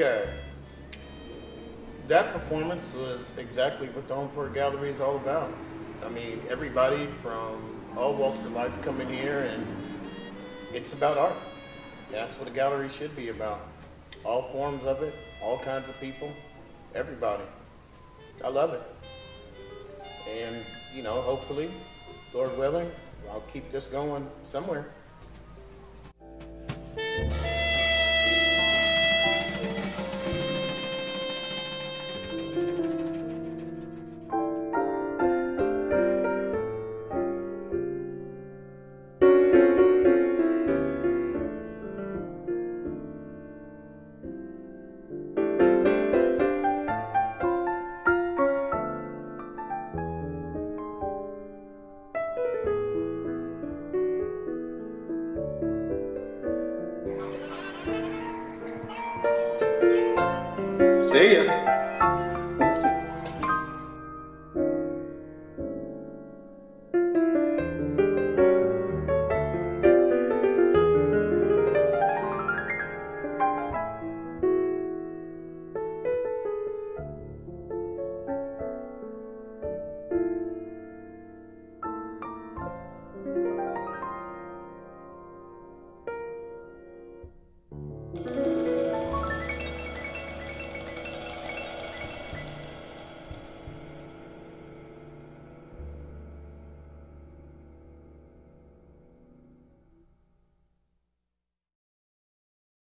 Okay. That performance was exactly what the Homeport Gallery is all about. I mean, everybody from all walks of life come in here and it's about art. That's what a gallery should be about. All forms of it, all kinds of people, everybody. I love it. And, you know, hopefully, Lord willing, I'll keep this going somewhere. See ya.